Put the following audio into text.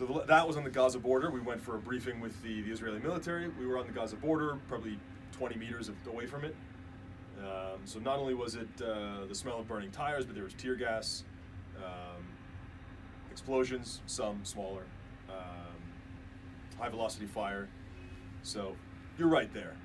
So the, that was on the Gaza border. We went for a briefing with the, the Israeli military. We were on the Gaza border, probably 20 meters away from it. Um, so not only was it uh, the smell of burning tires, but there was tear gas, um, explosions, some smaller, um, high velocity fire. So you're right there.